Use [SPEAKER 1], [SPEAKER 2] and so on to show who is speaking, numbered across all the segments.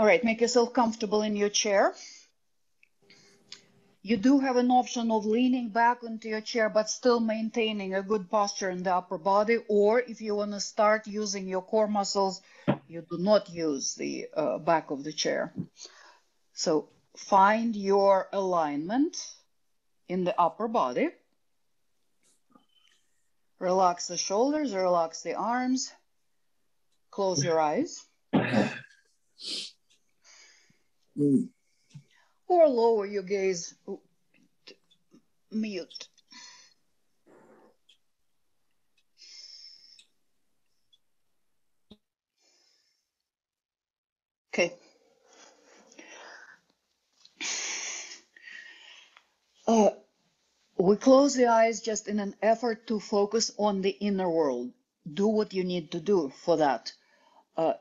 [SPEAKER 1] All right, make yourself comfortable in your chair. You do have an option of leaning back into your chair, but still maintaining a good posture in the upper body. Or if you want to start using your core muscles, you do not use the uh, back of the chair. So find your alignment in the upper body. Relax the shoulders, relax the arms. Close your eyes. Mm. Or lower your gaze. Mute. Okay. Uh, we close the eyes just in an effort to focus on the inner world. Do what you need to do for that. Uh,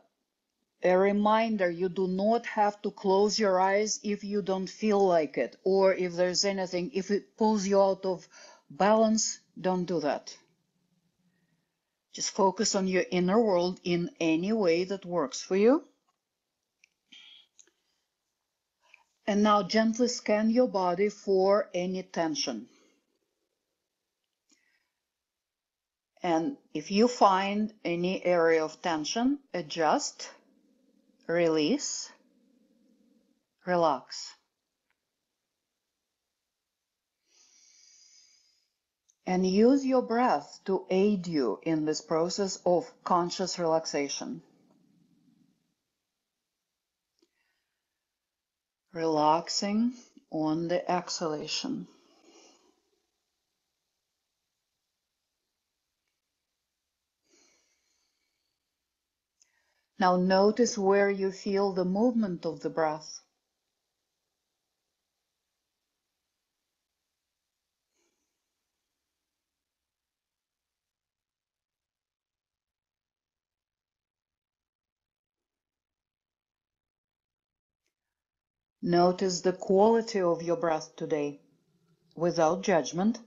[SPEAKER 1] a reminder, you do not have to close your eyes if you don't feel like it, or if there's anything, if it pulls you out of balance, don't do that. Just focus on your inner world in any way that works for you. And now gently scan your body for any tension. And if you find any area of tension, adjust release, relax. And use your breath to aid you in this process of conscious relaxation. Relaxing on the exhalation. Now notice where you feel the movement of the breath. Notice the quality of your breath today without judgment.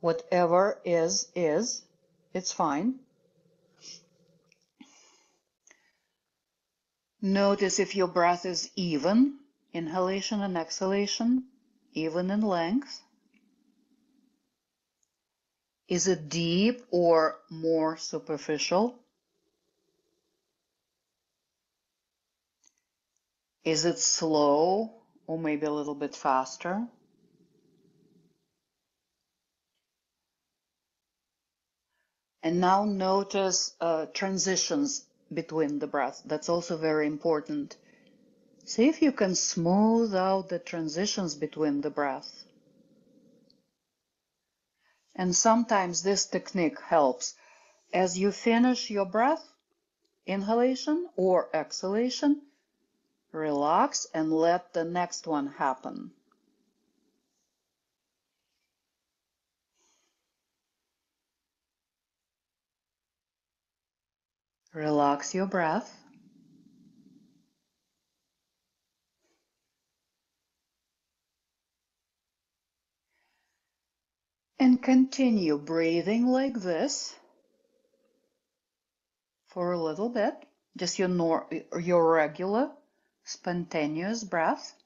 [SPEAKER 1] Whatever is, is. It's fine. Notice if your breath is even, inhalation and exhalation, even in length. Is it deep or more superficial? Is it slow or maybe a little bit faster? And now notice uh, transitions between the breath. That's also very important. See if you can smooth out the transitions between the breath. And sometimes this technique helps. As you finish your breath, inhalation or exhalation, relax and let the next one happen. Relax your breath. And continue breathing like this for a little bit, just your, nor your regular spontaneous breath.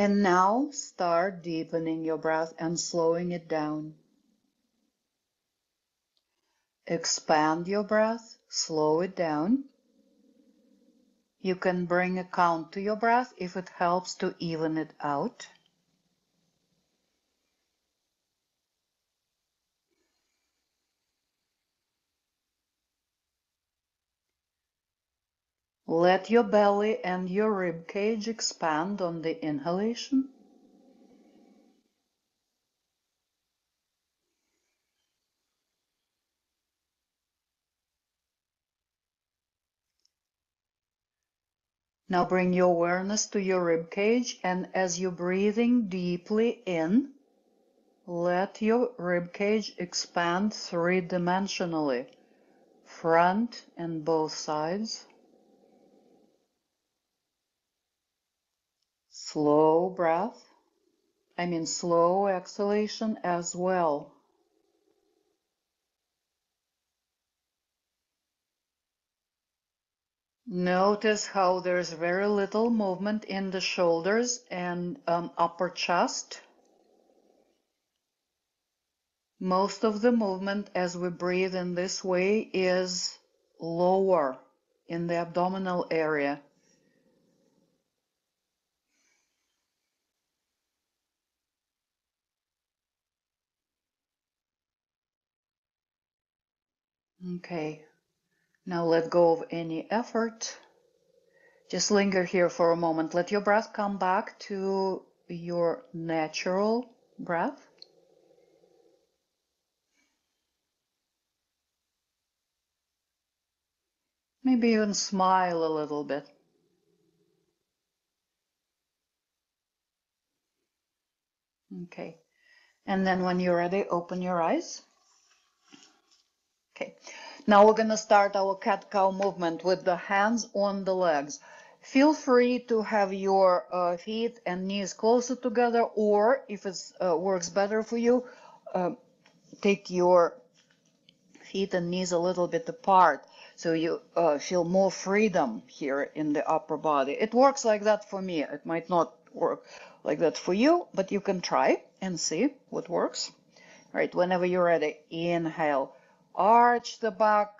[SPEAKER 1] And now start deepening your breath and slowing it down. Expand your breath, slow it down. You can bring a count to your breath if it helps to even it out. Let your belly and your rib cage expand on the inhalation. Now bring your awareness to your rib cage and as you're breathing deeply in, let your rib cage expand three-dimensionally, front and both sides. Slow breath. I mean slow exhalation as well. Notice how there's very little movement in the shoulders and um, upper chest. Most of the movement as we breathe in this way is lower in the abdominal area. Okay, now let go of any effort. Just linger here for a moment. Let your breath come back to your natural breath. Maybe even smile a little bit. Okay. And then when you're ready, open your eyes. Okay. Now we're to start our cat-cow movement with the hands on the legs. Feel free to have your uh, feet and knees closer together, or if it uh, works better for you, uh, take your feet and knees a little bit apart so you uh, feel more freedom here in the upper body. It works like that for me. It might not work like that for you, but you can try and see what works. All right, whenever you're ready, inhale, arch the back,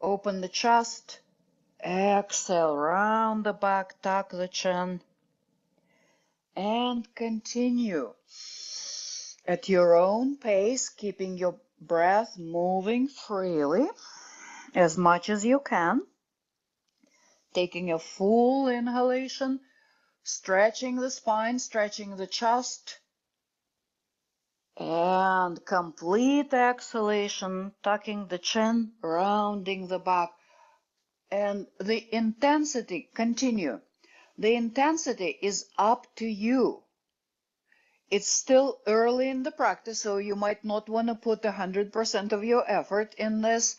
[SPEAKER 1] open the chest, exhale, round the back, tuck the chin, and continue at your own pace, keeping your breath moving freely as much as you can. Taking a full inhalation, stretching the spine, stretching the chest, and complete exhalation, tucking the chin, rounding the back. And the intensity, continue. The intensity is up to you. It's still early in the practice, so you might not want to put 100% of your effort in this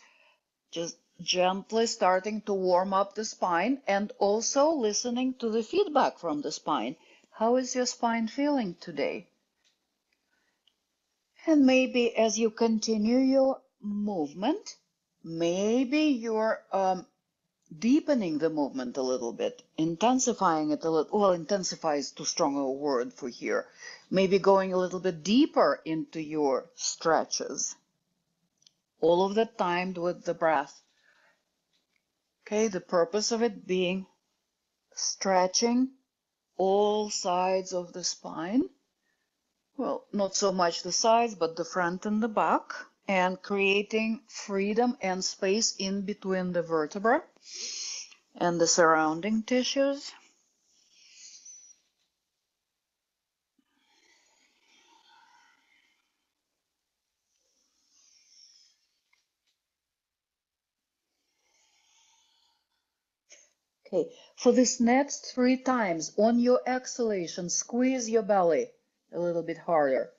[SPEAKER 1] just gently starting to warm up the spine and also listening to the feedback from the spine. How is your spine feeling today? And maybe as you continue your movement, maybe you're um, deepening the movement a little bit, intensifying it a little. Well, intensify is too strong a word for here. Maybe going a little bit deeper into your stretches all of that timed with the breath. Okay, the purpose of it being stretching all sides of the spine. Well, not so much the sides, but the front and the back, and creating freedom and space in between the vertebra and the surrounding tissues. Okay, for this next three times, on your exhalation, squeeze your belly a little bit harder.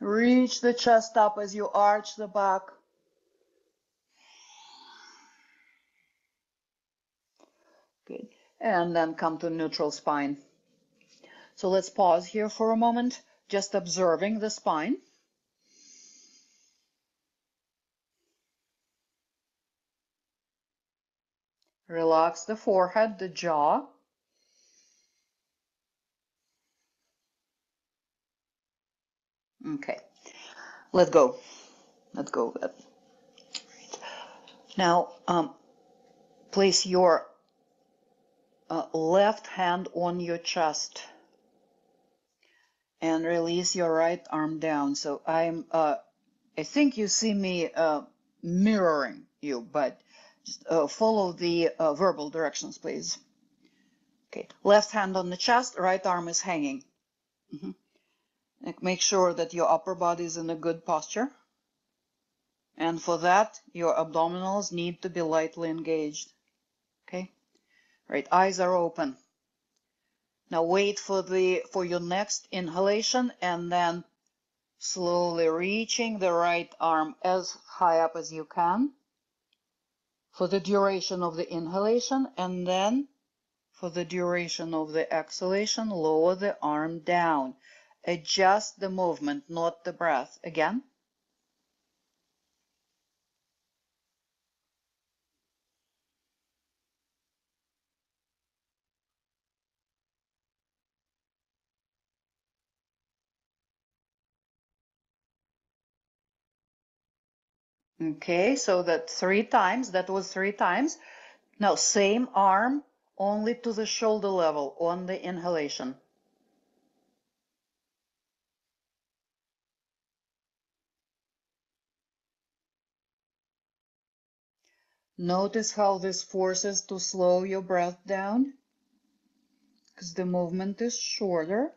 [SPEAKER 1] Reach the chest up as you arch the back. Good. And then come to neutral spine. So let's pause here for a moment, just observing the spine. Relax the forehead, the jaw. Okay, let go. Let go Now, um, place your uh, left hand on your chest and release your right arm down. So I'm, uh, I think you see me uh, mirroring you, but just uh, follow the uh, verbal directions, please. Okay, left hand on the chest, right arm is hanging. Mm -hmm. Make sure that your upper body is in a good posture. And for that, your abdominals need to be lightly engaged. Okay, right, eyes are open. Now wait for the for your next inhalation and then slowly reaching the right arm as high up as you can for the duration of the inhalation and then for the duration of the exhalation, lower the arm down. Adjust the movement, not the breath. Again. Okay, so that three times, that was three times. Now same arm, only to the shoulder level on the inhalation. Notice how this forces to slow your breath down because the movement is shorter.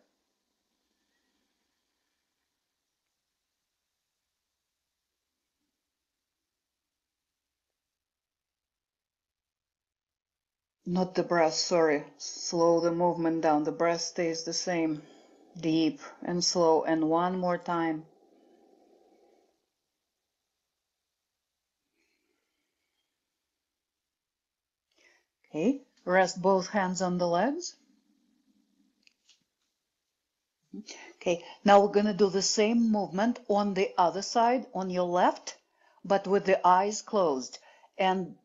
[SPEAKER 1] Not the breath, sorry. Slow the movement down. The breath stays the same. Deep and slow. And one more time. Okay, rest both hands on the legs. Okay, now we're going to do the same movement on the other side, on your left, but with the eyes closed. And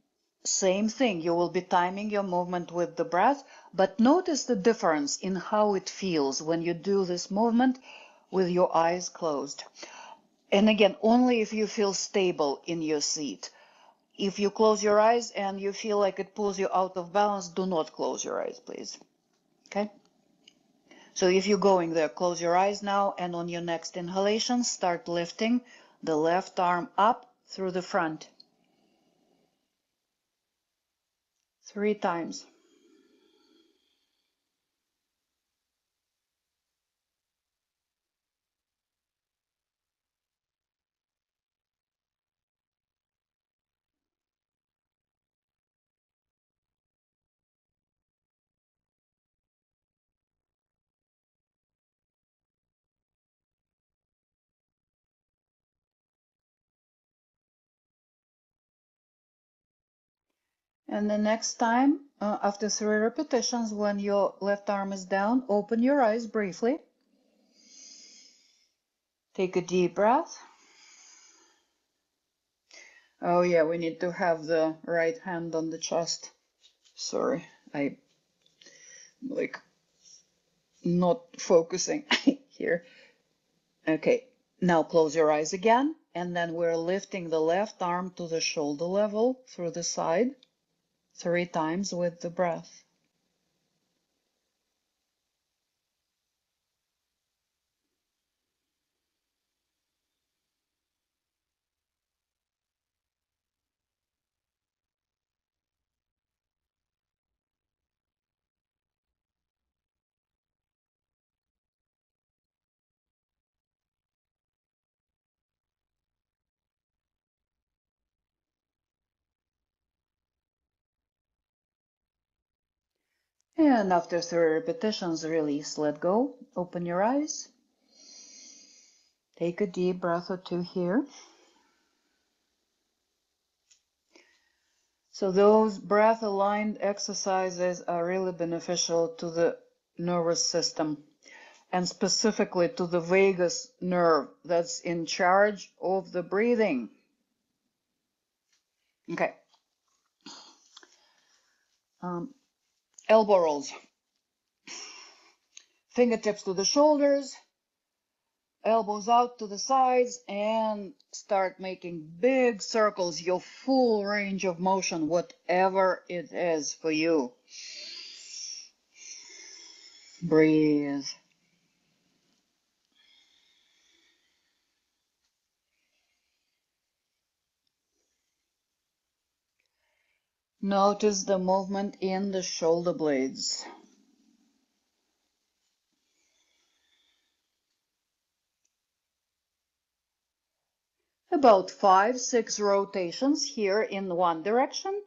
[SPEAKER 1] same thing, you will be timing your movement with the breath, but notice the difference in how it feels when you do this movement with your eyes closed. And again, only if you feel stable in your seat. If you close your eyes and you feel like it pulls you out of balance, do not close your eyes, please. Okay? So if you're going there, close your eyes now, and on your next inhalation, start lifting the left arm up through the front. Three times. And the next time, uh, after three repetitions, when your left arm is down, open your eyes briefly. Take a deep breath. Oh yeah, we need to have the right hand on the chest. Sorry, I like not focusing here. Okay, now close your eyes again, and then we're lifting the left arm to the shoulder level through the side three times with the breath. And after three repetitions, release, let go, open your eyes. Take a deep breath or two here. So those breath aligned exercises are really beneficial to the nervous system and specifically to the vagus nerve that's in charge of the breathing. Okay. Um, elbow rolls. Fingertips to the shoulders, elbows out to the sides, and start making big circles, your full range of motion, whatever it is for you. Breathe. Notice the movement in the shoulder blades. About five, six rotations here in one direction,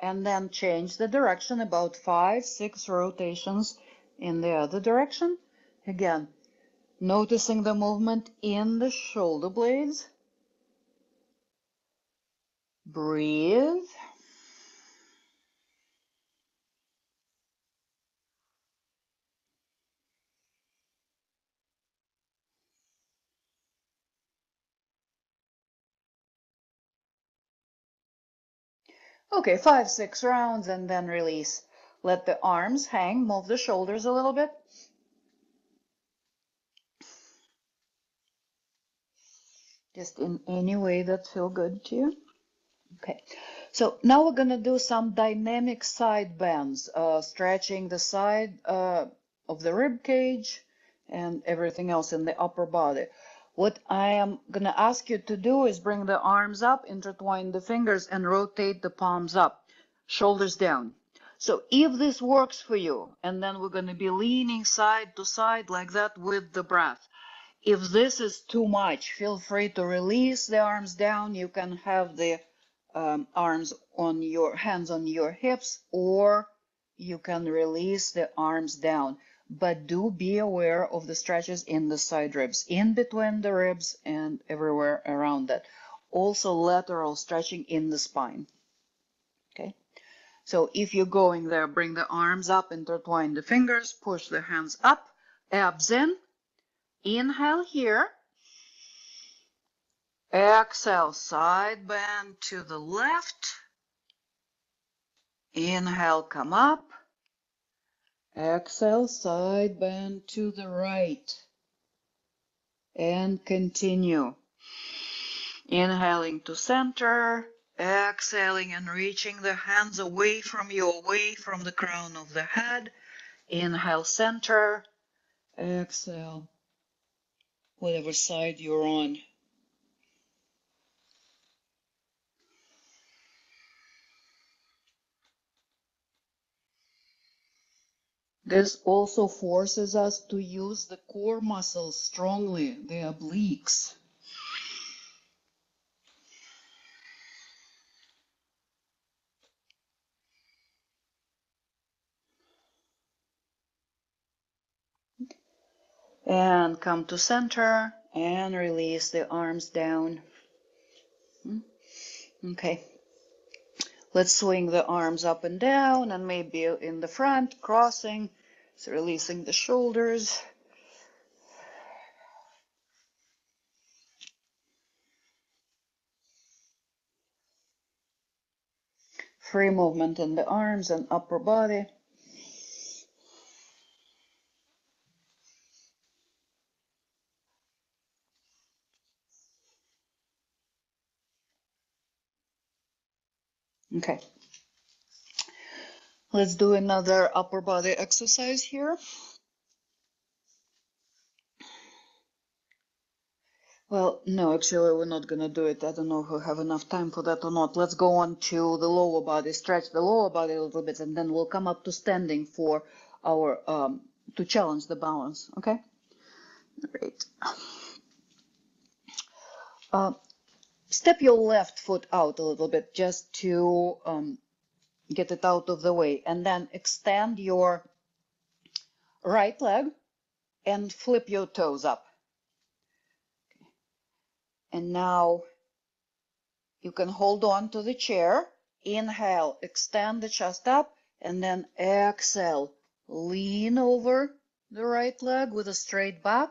[SPEAKER 1] and then change the direction about five, six rotations in the other direction. Again, noticing the movement in the shoulder blades. Breathe. Okay, five, six rounds and then release. Let the arms hang, move the shoulders a little bit. Just in any way that feel good to you. Okay, so now we're gonna do some dynamic side bends, uh, stretching the side uh, of the rib cage and everything else in the upper body. What I am gonna ask you to do is bring the arms up, intertwine the fingers and rotate the palms up, shoulders down. So if this works for you, and then we're gonna be leaning side to side like that with the breath. If this is too much, feel free to release the arms down. You can have the um, arms on your hands on your hips, or you can release the arms down. But do be aware of the stretches in the side ribs, in between the ribs and everywhere around that. Also lateral stretching in the spine. Okay. So if you're going there, bring the arms up, intertwine the fingers, push the hands up, abs in, Inhale here. Exhale, side bend to the left. Inhale, come up. Exhale, side bend to the right. And continue. Inhaling to center. Exhaling and reaching the hands away from you, away from the crown of the head. Inhale, center. Exhale whatever side you're on. This also forces us to use the core muscles strongly, the obliques. And come to center and release the arms down. Hmm? Okay. Let's swing the arms up and down and maybe in the front, crossing. So releasing the shoulders. Free movement in the arms and upper body. Okay. Let's do another upper body exercise here. Well, no, actually, we're not going to do it. I don't know if we have enough time for that or not. Let's go on to the lower body, stretch the lower body a little bit, and then we'll come up to standing for our, um, to challenge the balance, okay? Great. Uh, step your left foot out a little bit just to um, get it out of the way and then extend your right leg and flip your toes up. And now you can hold on to the chair. Inhale, extend the chest up and then exhale, lean over the right leg with a straight back.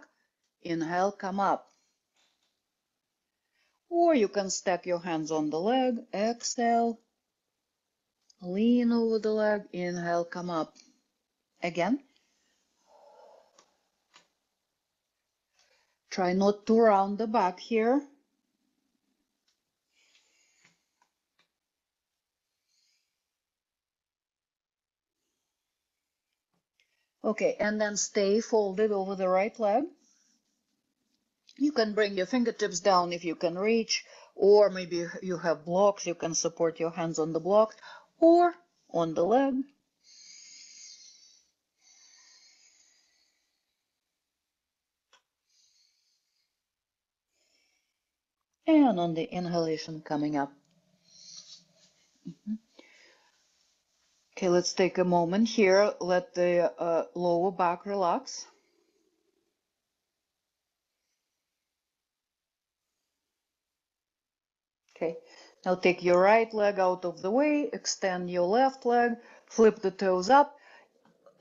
[SPEAKER 1] Inhale, come up. Or you can stack your hands on the leg, exhale, lean over the leg, inhale, come up. Again. Try not to round the back here. Okay, and then stay folded over the right leg. You can bring your fingertips down if you can reach, or maybe you have blocks, you can support your hands on the blocks or on the leg. And on the inhalation coming up. Mm -hmm. Okay, let's take a moment here. Let the uh, lower back relax. Okay, now take your right leg out of the way, extend your left leg, flip the toes up.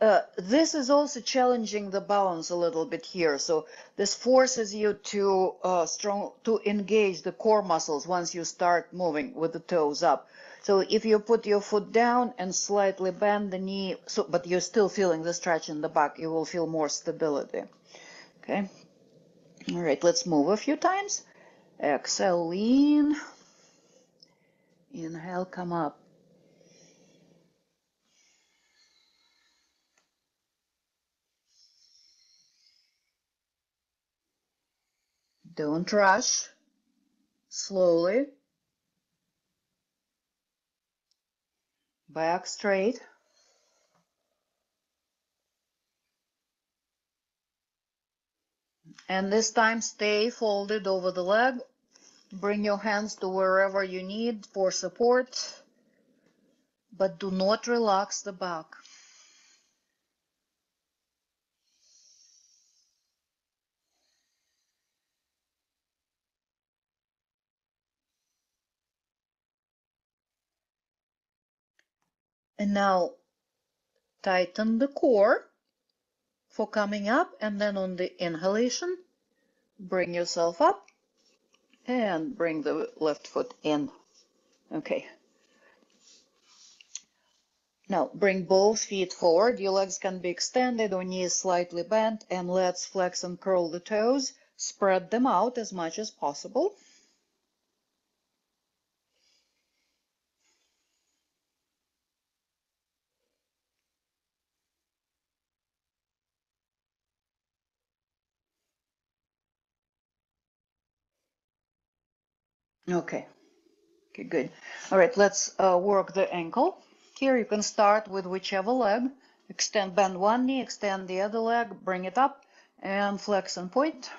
[SPEAKER 1] uh, this is also challenging the balance a little bit here. So this forces you to uh, strong to engage the core muscles once you start moving with the toes up. So if you put your foot down and slightly bend the knee, so but you're still feeling the stretch in the back, you will feel more stability. Okay. All right, let's move a few times. Exhale, lean. Inhale, come up. Don't rush. Slowly. Back straight. And this time stay folded over the leg. Bring your hands to wherever you need for support, but do not relax the back. And now tighten the core for coming up and then on the inhalation, bring yourself up and bring the left foot in. Okay. Now bring both feet forward. Your legs can be extended or knees slightly bent and let's flex and curl the toes. Spread them out as much as possible. Okay. Okay, good. All right, let's uh, work the ankle. Here you can start with whichever leg. Extend, bend one knee, extend the other leg, bring it up, and flex and point.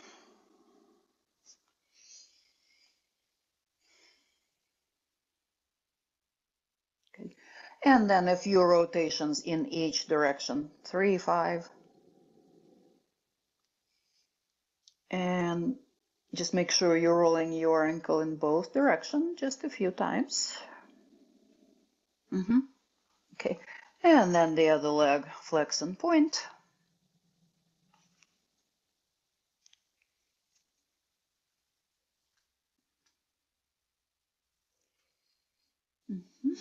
[SPEAKER 1] Okay. And then a few rotations in each direction. Three, five. And just make sure you're rolling your ankle in both directions just a few times. Mm -hmm. Okay, and then the other leg, flex and point. Mm -hmm.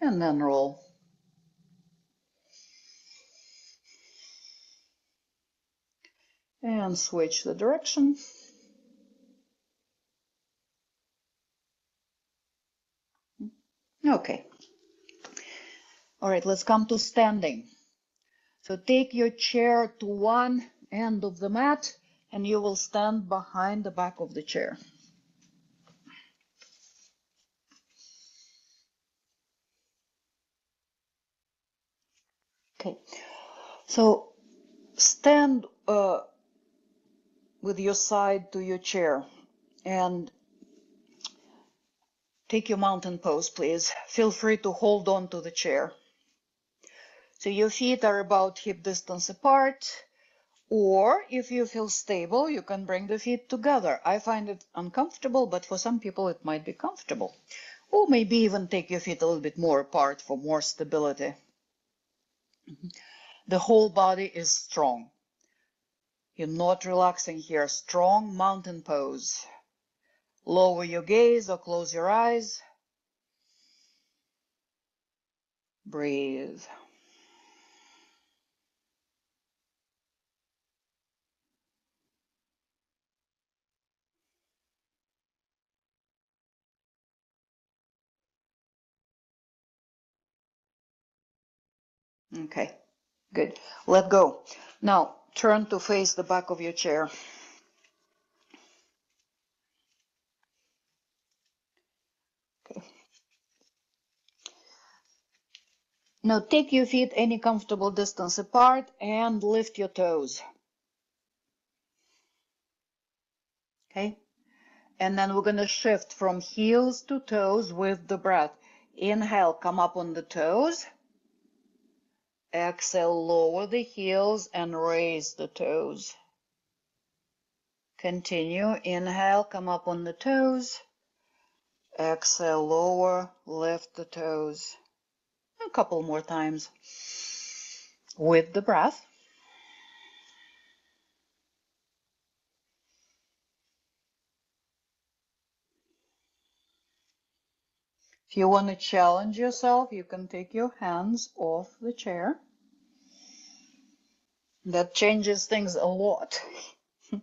[SPEAKER 1] And then roll. And switch the direction. Okay. All right, let's come to standing. So take your chair to one end of the mat and you will stand behind the back of the chair. Okay, so stand uh, with your side to your chair and take your mountain pose, please. Feel free to hold on to the chair. So your feet are about hip distance apart, or if you feel stable, you can bring the feet together. I find it uncomfortable, but for some people it might be comfortable. Or maybe even take your feet a little bit more apart for more stability. The whole body is strong. You're not relaxing here. Strong mountain pose. Lower your gaze or close your eyes. Breathe. Okay, good. Let go. Now, turn to face the back of your chair. Okay. Now take your feet any comfortable distance apart and lift your toes. Okay. And then we're going to shift from heels to toes with the breath. Inhale, come up on the toes. Exhale, lower the heels and raise the toes. Continue. Inhale, come up on the toes. Exhale, lower, lift the toes. A couple more times. with the breath. If you want to challenge yourself, you can take your hands off the chair. That changes things a lot.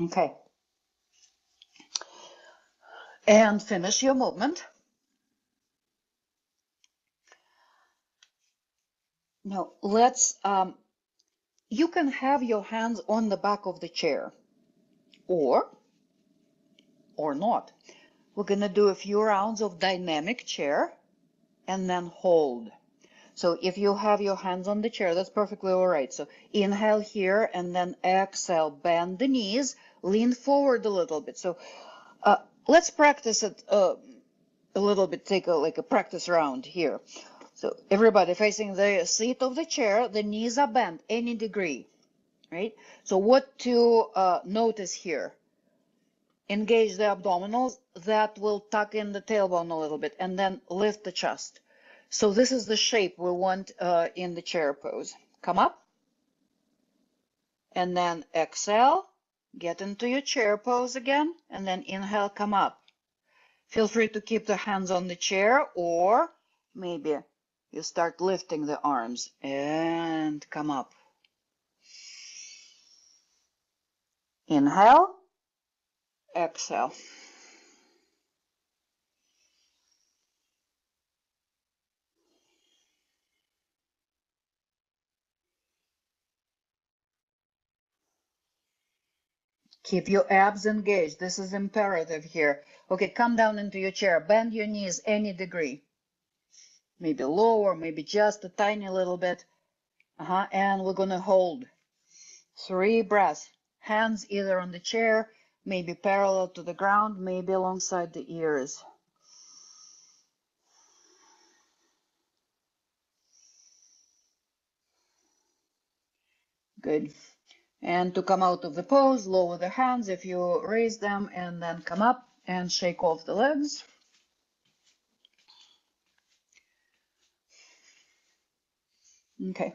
[SPEAKER 1] Okay. And finish your movement. Now let's, um, you can have your hands on the back of the chair or, or not. We're gonna do a few rounds of dynamic chair and then hold. So if you have your hands on the chair, that's perfectly all right. So inhale here and then exhale, bend the knees, lean forward a little bit. So uh, let's practice it uh, a little bit, take a, like a practice round here. So everybody facing the seat of the chair, the knees are bent any degree, right? So what to uh, notice here? Engage the abdominals, that will tuck in the tailbone a little bit and then lift the chest. So this is the shape we want uh, in the chair pose. Come up and then exhale, get into your chair pose again and then inhale, come up. Feel free to keep the hands on the chair or maybe you start lifting the arms and come up. Inhale, exhale. Keep your abs engaged. This is imperative here. Okay, come down into your chair. Bend your knees any degree maybe lower, maybe just a tiny little bit. Uh-huh. And we're gonna hold three breaths. Hands either on the chair, maybe parallel to the ground, maybe alongside the ears. Good. And to come out of the pose, lower the hands if you raise them, and then come up and shake off the legs. Okay.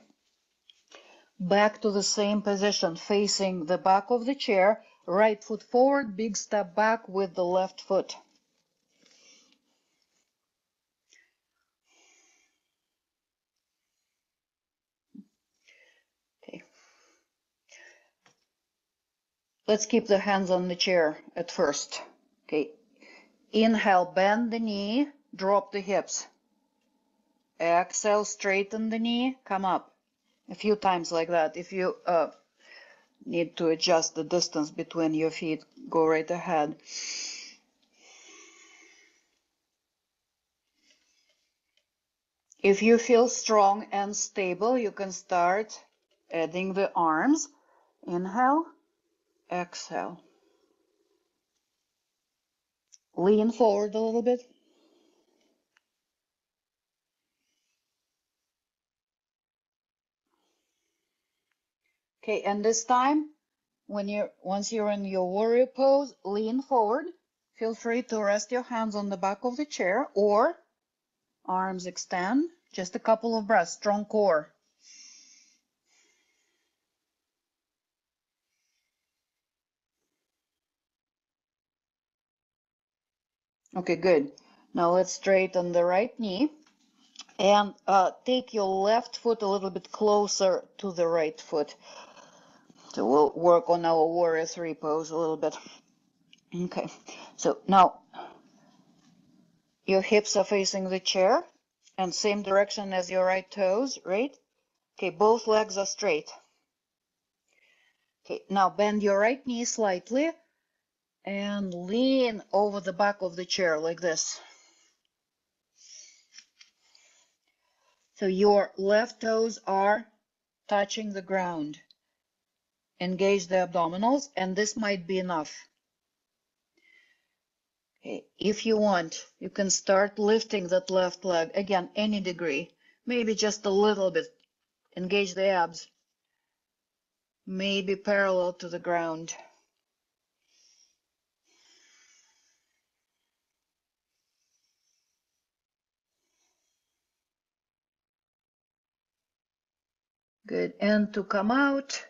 [SPEAKER 1] Back to the same position, facing the back of the chair, right foot forward, big step back with the left foot. Okay. Let's keep the hands on the chair at first. Okay. Inhale, bend the knee, drop the hips. Exhale, straighten the knee, come up. A few times like that. If you uh, need to adjust the distance between your feet, go right ahead. If you feel strong and stable, you can start adding the arms. Inhale, exhale. Lean forward a little bit. Okay, and this time, when you're once you're in your warrior pose, lean forward. Feel free to rest your hands on the back of the chair or arms extend. Just a couple of breaths, strong core. Okay, good. Now let's straighten the right knee and uh, take your left foot a little bit closer to the right foot. So we'll work on our warrior three pose a little bit. Okay, so now your hips are facing the chair and same direction as your right toes, right? Okay, both legs are straight. Okay, now bend your right knee slightly and lean over the back of the chair like this. So your left toes are touching the ground engage the abdominals, and this might be enough. If you want, you can start lifting that left leg, again, any degree, maybe just a little bit, Engage the abs. Maybe parallel to the ground. Good. And to come out,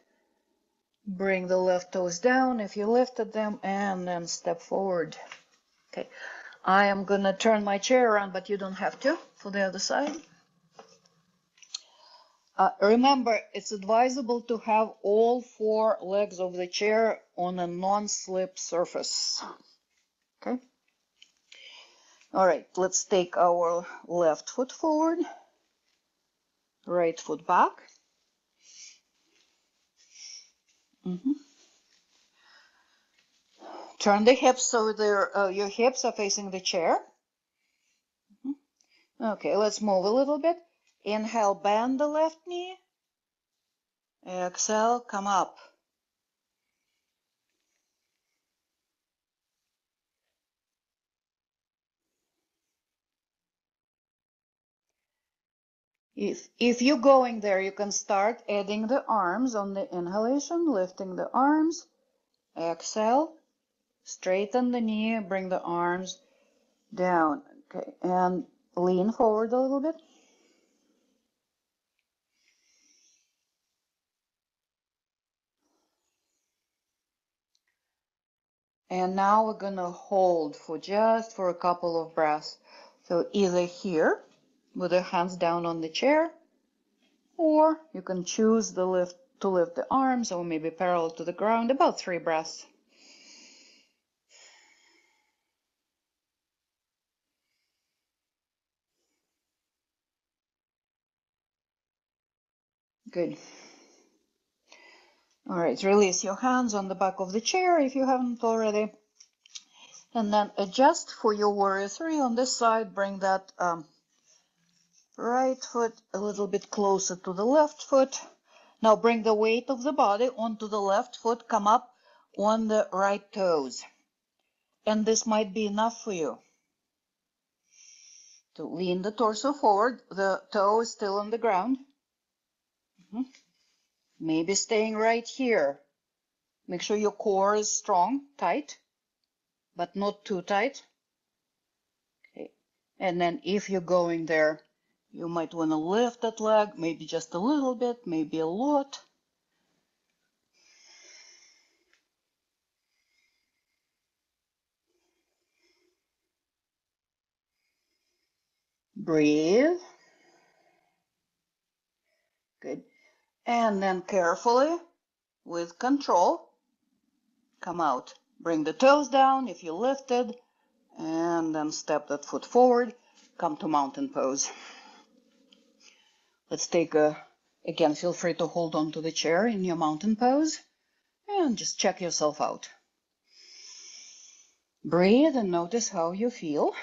[SPEAKER 1] bring the left toes down if you lifted them and then step forward. Okay. I am to turn my chair around, but you don't have to for the other side. Uh, remember, it's advisable to have all four legs of the chair on a non-slip surface. Okay. All right, let's take our left foot forward, right foot back. Mm -hmm. Turn the hips so uh, your hips are facing the chair. Mm -hmm. Okay, let's move a little bit. Inhale, bend the left knee. Exhale, come up. If, if you're going there, you can start adding the arms on the inhalation, lifting the arms. Exhale, straighten the knee, bring the arms down. Okay, and lean forward a little bit. And now we're gonna hold for just for a couple of breaths. So either here with the hands down on the chair, or you can choose the lift to lift the arms or maybe parallel to the ground, about three breaths. Good. All right, release your hands on the back of the chair if you haven't already. And then adjust for your warrior three on this side. Bring that um, right foot a little bit closer to the left foot. Now bring the weight of the body onto the left foot. Come up on the right toes. And this might be enough for you. To lean the torso forward, the toe is still on the ground. Mm -hmm. Maybe staying right here. Make sure your core is strong, tight, but not too tight. Okay. And then if you're going there, you might want to lift that leg, maybe just a little bit, maybe a lot. Breathe. Good. And then carefully, with control, come out. Bring the toes down if you lifted, and then step that foot forward. Come to mountain pose. Let's take a, again, feel free to hold on to the chair in your mountain pose, and just check yourself out. Breathe and notice how you feel.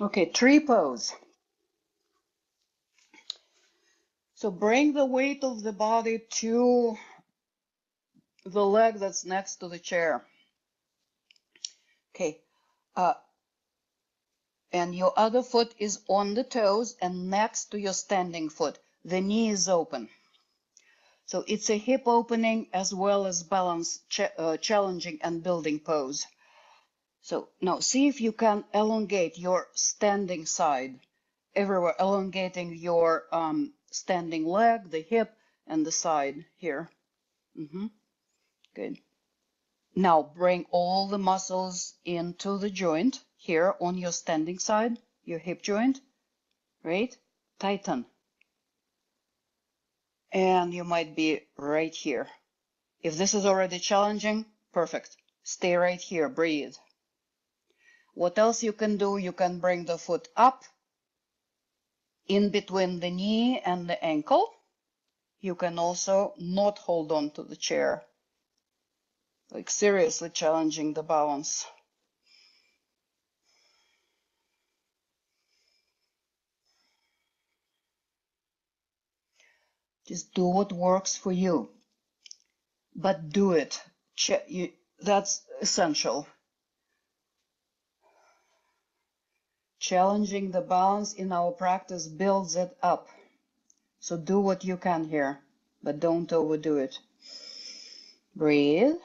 [SPEAKER 1] Okay, tree pose. So bring the weight of the body to the leg that's next to the chair. Okay. Uh, and your other foot is on the toes and next to your standing foot. The knee is open. So it's a hip opening as well as balance ch uh, challenging and building pose. So now see if you can elongate your standing side everywhere, elongating your um, standing leg, the hip, and the side here. Mm -hmm. Good. Now bring all the muscles into the joint here on your standing side, your hip joint, right? Tighten. And you might be right here. If this is already challenging, perfect. Stay right here, breathe. What else you can do? You can bring the foot up in between the knee and the ankle. You can also not hold on to the chair, like seriously challenging the balance. Just do what works for you. but do it. Ch- you, that's essential. Challenging the balance in our practice builds it up. So do what you can here, but don't overdo it. Breathe.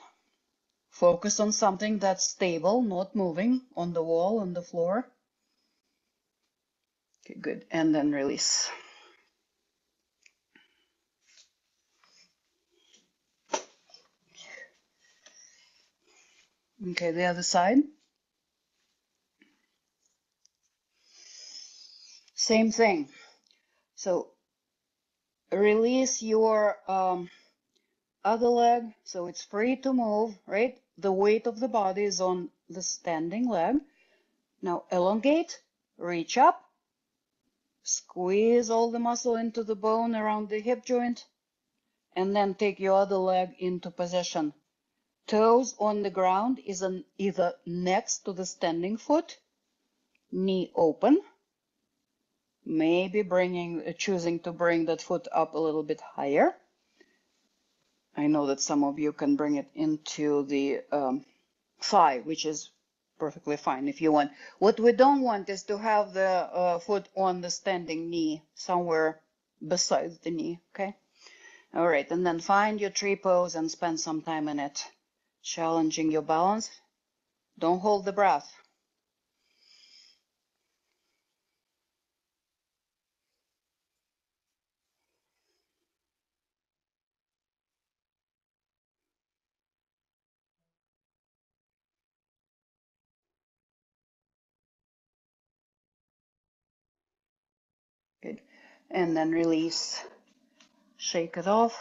[SPEAKER 1] Focus on something that's stable, not moving on the wall, on the floor. Okay, good. And then release. Okay, the other side. Same thing. So release your um, other leg so it's free to move, right? The weight of the body is on the standing leg. Now elongate, reach up, squeeze all the muscle into the bone around the hip joint, and then take your other leg into position. Toes on the ground is an either next to the standing foot, knee open, maybe bringing, choosing to bring that foot up a little bit higher. I know that some of you can bring it into the um, thigh, which is perfectly fine if you want. What we don't want is to have the uh, foot on the standing knee somewhere besides the knee, okay? All right, and then find your tree pose and spend some time in it challenging your balance. Don't hold the breath. Good. And then release. Shake it off.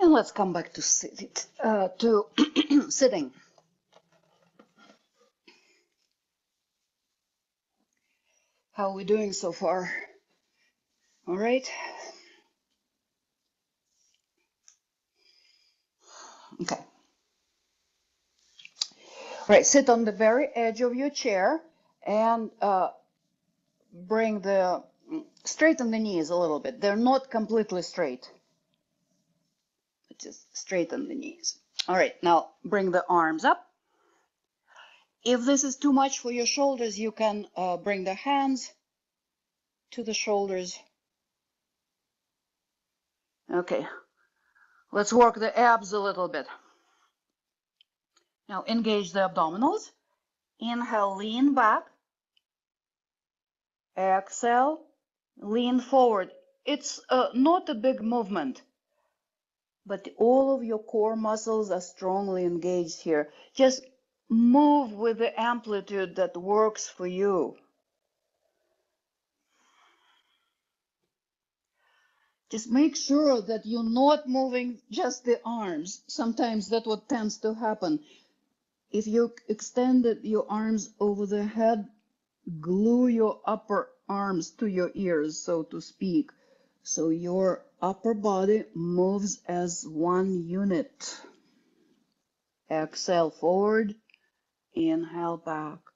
[SPEAKER 1] And let's come back to sit, uh, to sitting. How are we doing so far? All right. Okay. All right, sit on the very edge of your chair and uh, bring the straighten the knees a little bit. They're not completely straight just straighten the knees. All right, now bring the arms up. If this is too much for your shoulders, you can uh, bring the hands to the shoulders. Okay, let's work the abs a little bit. Now engage the abdominals. Inhale, lean back. Exhale, lean forward. It's uh, not a big movement but all of your core muscles are strongly engaged here. Just move with the amplitude that works for you. Just make sure that you're not moving just the arms. Sometimes that's what tends to happen. If you extended your arms over the head, glue your upper arms to your ears, so to speak. So your upper body moves as one unit. Exhale forward, inhale back.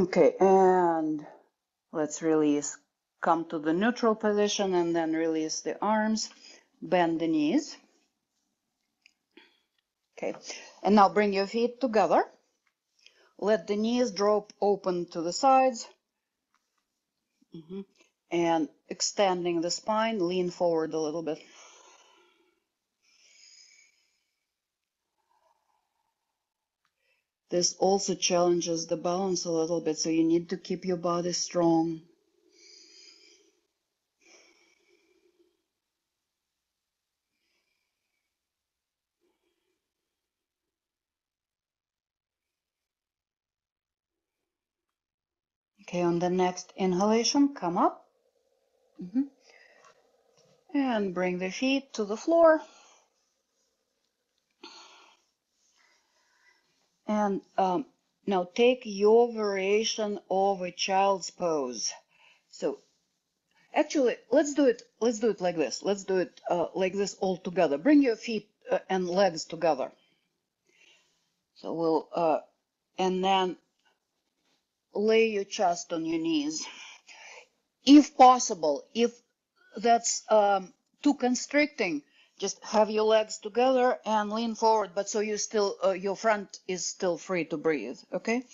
[SPEAKER 1] Okay, and let's release. Come to the neutral position and then release the arms. Bend the knees. Okay, and now bring your feet together. Let the knees drop open to the sides. Mm -hmm. And extending the spine, lean forward a little bit. This also challenges the balance a little bit, so you need to keep your body strong. Okay, on the next inhalation, come up. Mm -hmm. And bring the feet to the floor. And um, Now take your variation of a child's pose. So actually, let's do it. Let's do it like this. Let's do it uh, like this all together. Bring your feet uh, and legs together. So we'll, uh, and then lay your chest on your knees. If possible, if that's um, too constricting, just have your legs together and lean forward, but so you still, uh, your front is still free to breathe, okay?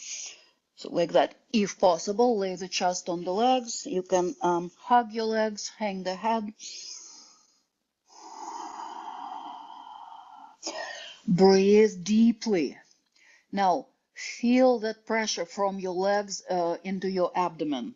[SPEAKER 1] So like that. If possible, lay the chest on the legs. You can um, hug your legs, hang the head. Breathe deeply. Now, feel that pressure from your legs uh, into your abdomen.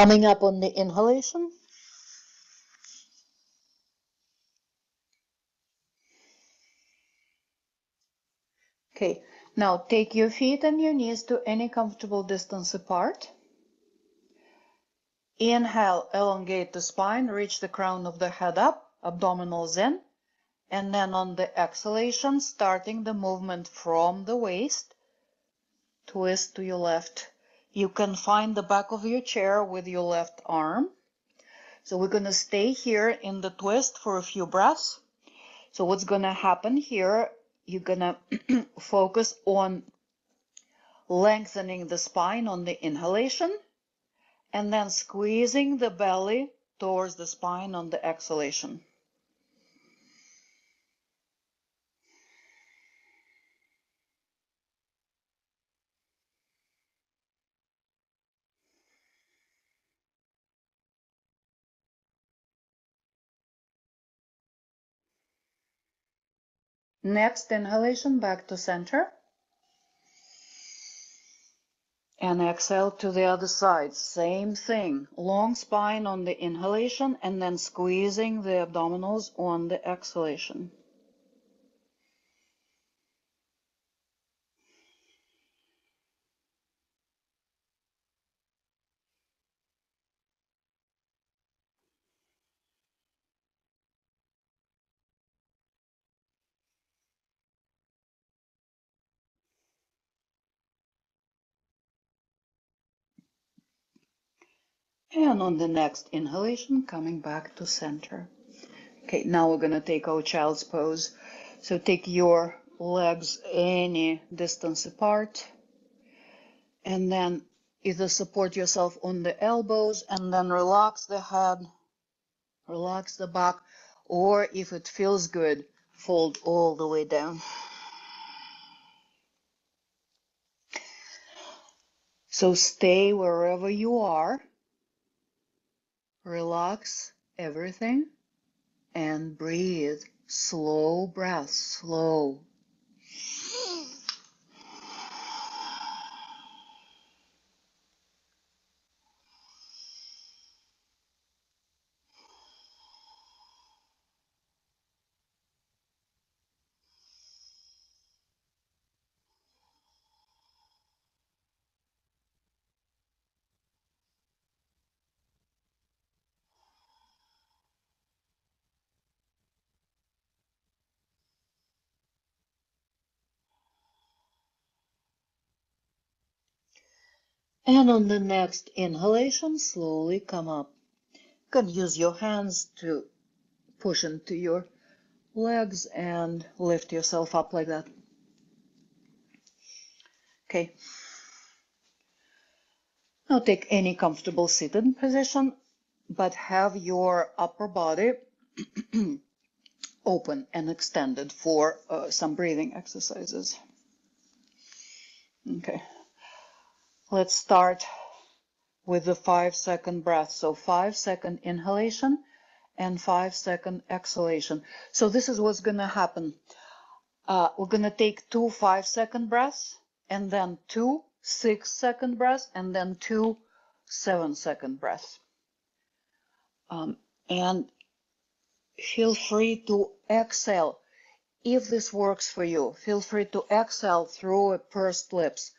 [SPEAKER 1] Coming up on the inhalation. Okay, now take your feet and your knees to any comfortable distance apart. Inhale, elongate the spine, reach the crown of the head up, abdominals in. And then on the exhalation, starting the movement from the waist, twist to your left you can find the back of your chair with your left arm. So we're going to stay here in the twist for a few breaths. So what's going to happen here, you're going to focus on lengthening the spine on the inhalation and then squeezing the belly towards the spine on the exhalation. Next inhalation back to center. And exhale to the other side. Same thing. Long spine on the inhalation and then squeezing the abdominals on the exhalation. And on the next inhalation, coming back to center. Okay, now we're going to take our child's pose. So take your legs any distance apart. And then either support yourself on the elbows and then relax the head, relax the back, or if it feels good, fold all the way down. So stay wherever you are Relax everything and breathe. Slow breath, slow. And on the next inhalation, slowly come up. You can use your hands to push into your legs and lift yourself up like that. Okay. Now take any comfortable seated position, but have your upper body open and extended for uh, some breathing exercises. Okay. Let's start with the five second breath. So five second inhalation and five second exhalation. So this is what's going to happen. Uh, we're going to take two five second breaths and then two six second breaths and then two seven second breaths. Um, and feel free to exhale. If this works for you, feel free to exhale through a pursed lips,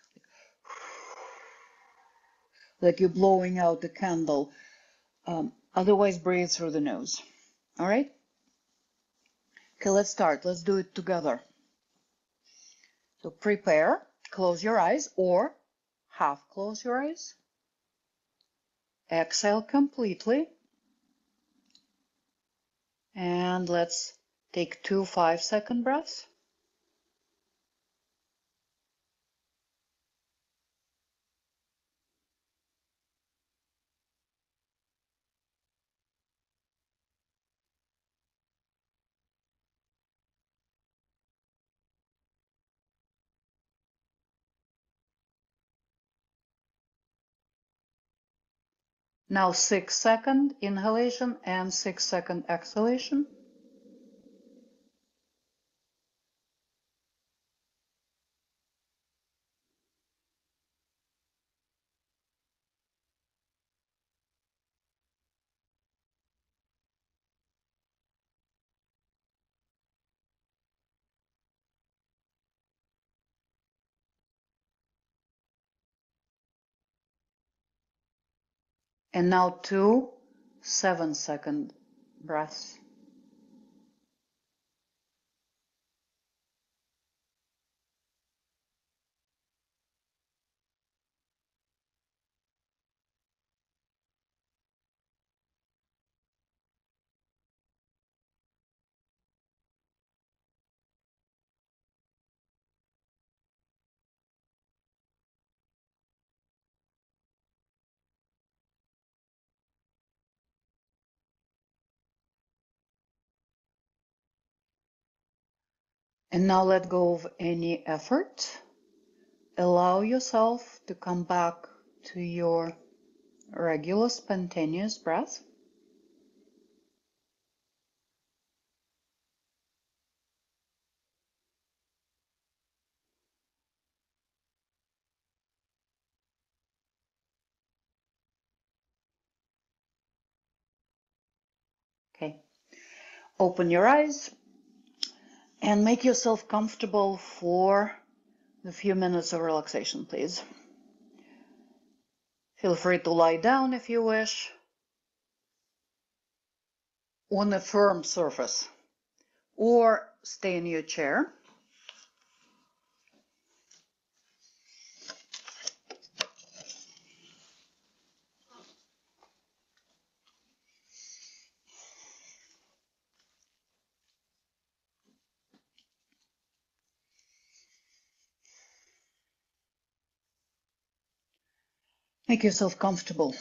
[SPEAKER 1] like you're blowing out a candle. Um, otherwise, breathe through the nose. All right? Okay, let's start. Let's do it together. So prepare, close your eyes or half close your eyes. Exhale completely. And let's take two five second breaths. Now six second inhalation and six second exhalation. And now two seven second breaths. And now let go of any effort. Allow yourself to come back to your regular spontaneous breath. Okay. Open your eyes and make yourself comfortable for a few minutes of relaxation, please. Feel free to lie down if you wish on a firm surface or stay in your chair. Make yourself comfortable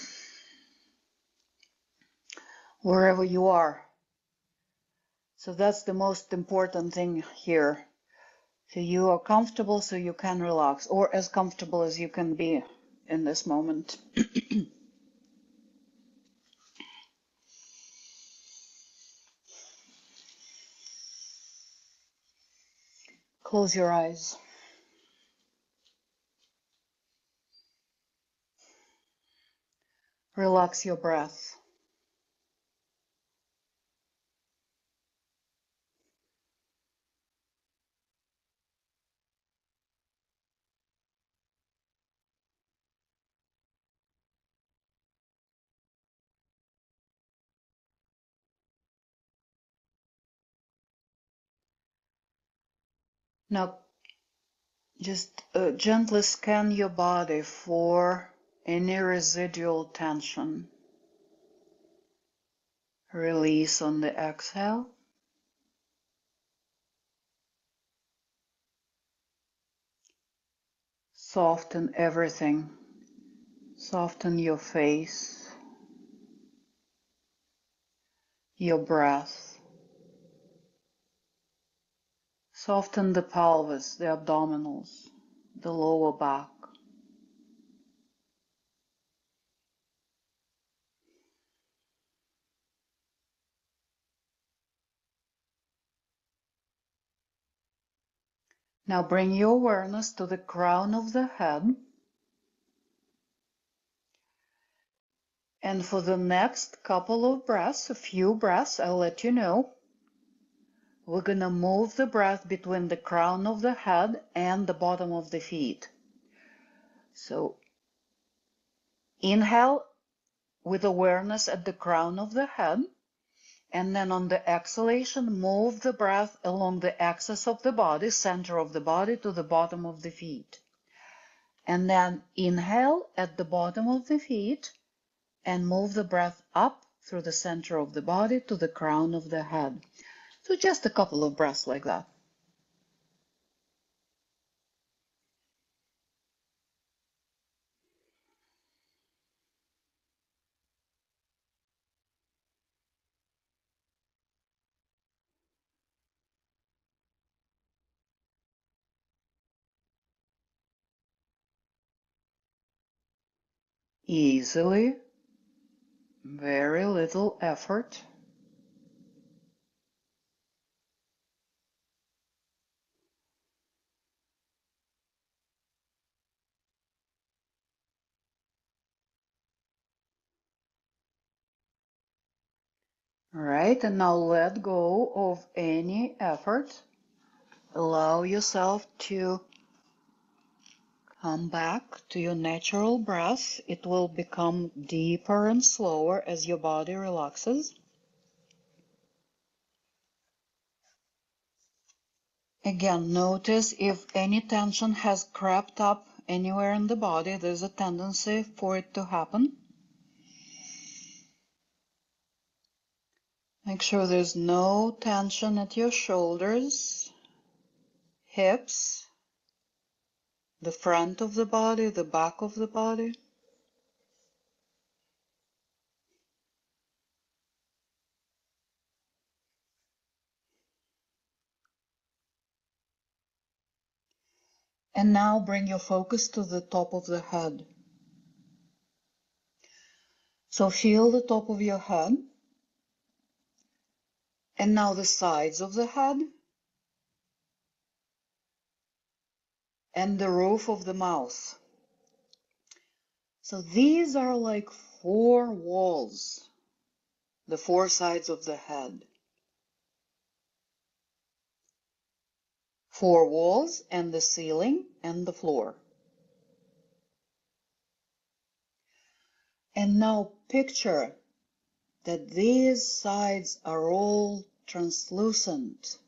[SPEAKER 1] wherever you are. So that's the most important thing here. So you are comfortable so you can relax, or as comfortable as you can be in this moment. Close your eyes. Relax your breath. Now, just uh, gently scan your body for any residual tension. Release on the exhale. Soften everything. Soften your face, your breath. Soften the pelvis, the abdominals, the lower back. Now bring your awareness to the crown of the head. And for the next couple of breaths, a few breaths, I'll let you know. We're going to move the breath between the crown of the head and the bottom of the feet. So inhale with awareness at the crown of the head. And then on the exhalation, move the breath along the axis of the body, center of the body to the bottom of the feet. And then inhale at the bottom of the feet and move the breath up through the center of the body to the crown of the head. So just a couple of breaths like that. Easily, very little effort. Right, and now let go of any effort. Allow yourself to come back to your natural breath. It will become deeper and slower as your body relaxes. Again, notice if any tension has crept up anywhere in the body, there's a tendency for it to happen. Make sure there's no tension at your shoulders, hips, the front of the body, the back of the body. And now bring your focus to the top of the head. So feel the top of your head and now the sides of the head and the roof of the mouth. So these are like four walls, the four sides of the head. Four walls and the ceiling and the floor. And now picture that these sides are all translucent.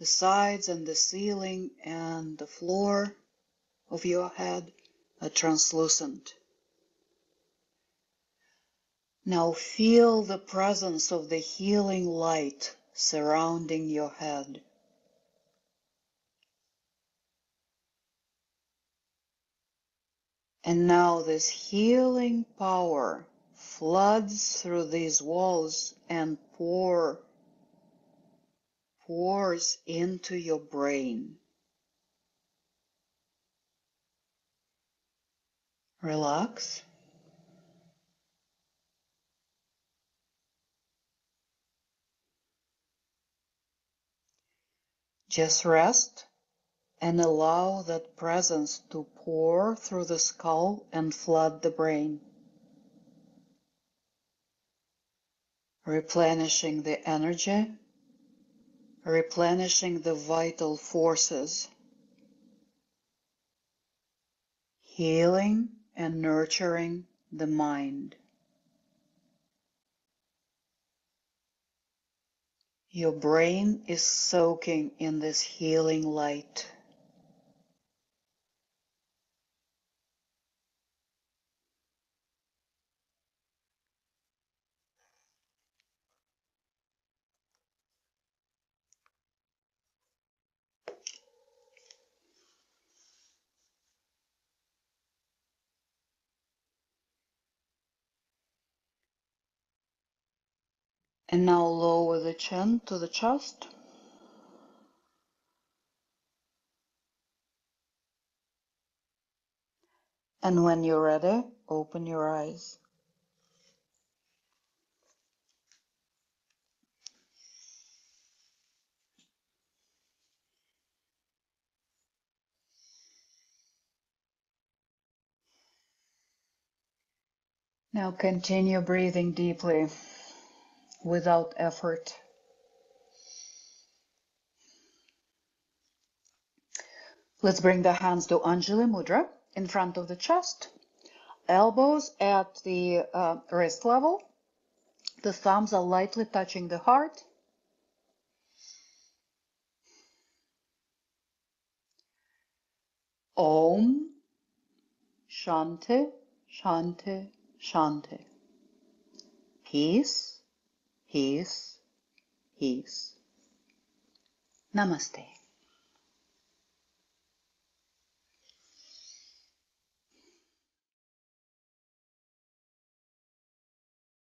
[SPEAKER 1] The sides and the ceiling and the floor of your head are translucent. Now feel the presence of the healing light surrounding your head. And now this healing power floods through these walls and pour pours into your brain. Relax. Just rest and allow that presence to pour through the skull and flood the brain. replenishing the energy, replenishing the vital forces, healing and nurturing the mind. Your brain is soaking in this healing light. And now lower the chin to the chest. And when you're ready, open your eyes. Now continue breathing deeply without effort. Let's bring the hands to Anjali Mudra in front of the chest, elbows at the uh, wrist level. The thumbs are lightly touching the heart. Om Shanti Shanti Shanti. Peace, peace, peace. Namaste.